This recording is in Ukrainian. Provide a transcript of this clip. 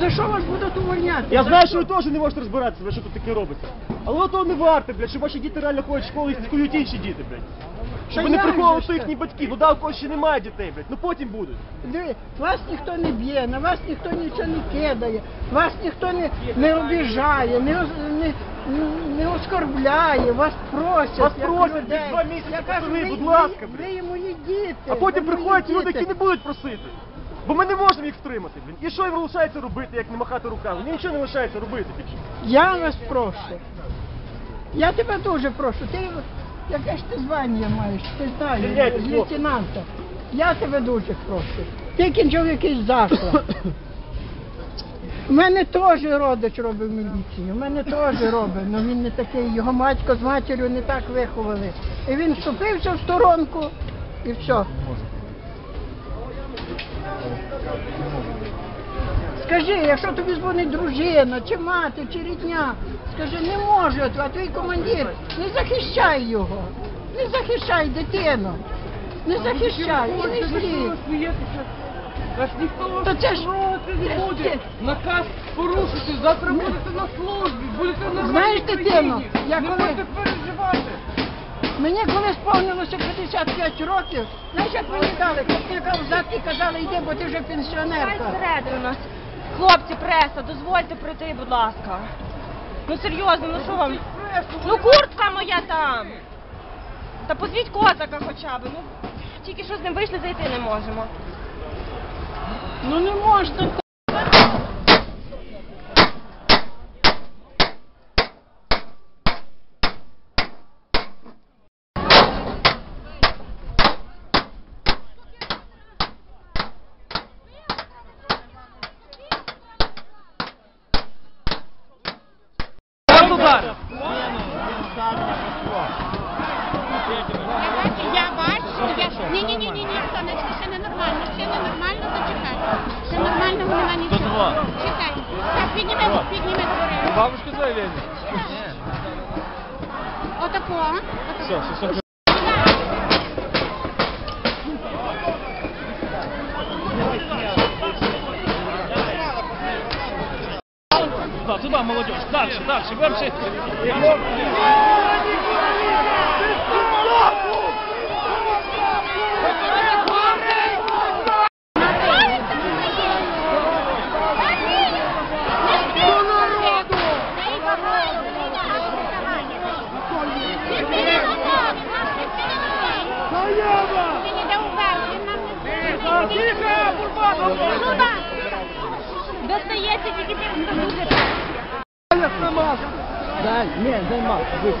За що вас будуть увольняти? Я знаю, що? що ви теж не можете розбиратися, бля, що тут таке робиться. Але того не варте, блядь, щоб ваші діти реально ходять в школу і слідкують інші діти, блядь. Щоб не приховували що їхні батьки. Ну да, у когось ще немає дітей, блядь. Ну потім будуть. Диви, вас ніхто не б'є, на вас ніхто нічого не кидає, вас ніхто не, не обіжає, не, не, не оскорбляє, вас просять. Вас як просять, людей. два місяці, Я кажу, ви, будь ласка, ви, ви йому не діти. А потім ви приходять люди, діти. які не будуть просити. Бо ми не можемо їх втримати, блін. І що їм лишається робити, як не махати руками? Ні, Нічого не лишається робити більше. Я вас прошу. Я тебе дуже прошу. Ти яке ж ти звання маєш? Ти знаєш, Стріляйте, з хлопці. лейтенанта. Я тебе дуже прошу. Ти кінчив якийсь заклад. У мене теж родич робив міліцію, у мене теж робить, але він не такий, його батько з матір'ю не так виховали. І він вступився в сторонку і все. Скажи, якщо тобі дзвонить дружина, чи мати, чи рідня, скажи, не може, а твій командир, не захищай його, не захищай дитину, не захищай, і не слід. Аж ніхто вас То це ж- проти не буде. Наказ порушити, завтра будете на службі, будете на Знаєш, вашій дитино, я не коли- будете переживати. Мені коли сповнилося 55 років, знаєш, як мені дали, копніка взад і казали, йди, бо ти вже Хай пенсіонерка. всередину нас. Хлопці, преса, дозвольте прийти, будь ласка. Ну серйозно, ну що вам? Ну куртка моя там. Та позвіть козака хоча б. Ну тільки що з ним вийшли, зайти не можемо. Ну не можна. Я бачу, я ні, ні, ні, ні, ні, сонечко, ще не нормально, ще не нормально, двори. Бабушка заявлення. Отако. Все, все, все. Туда, туда, молодежь. Дальше, дальше. Дальше. Достається тільки тим, хто дуже. Дай, не, дай маску.